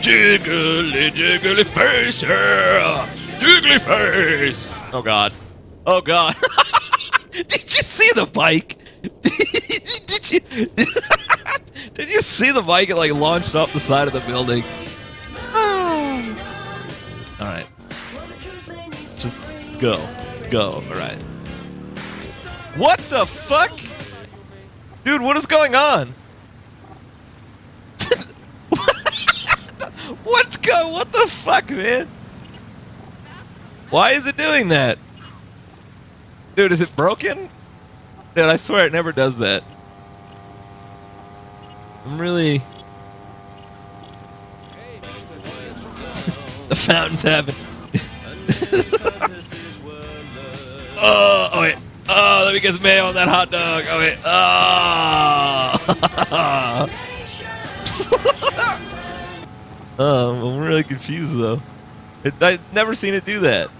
Jiggly, jiggly face, yeah. Jiggly face. Oh god. Oh god. Did you see the bike? Did you? Did you see the bike? It like launched off the side of the building. All right. Just go. Go. All right. What the fuck? Dude, what is going on? What's go? What the fuck, man? Why is it doing that? Dude, is it broken? Dude, I swear it never does that. I'm really. the fountain's having. oh, oh wait. Oh, let me get some mayo on that hot dog. Oh wait. Oh. oh I'm really confused though. It, I've never seen it do that.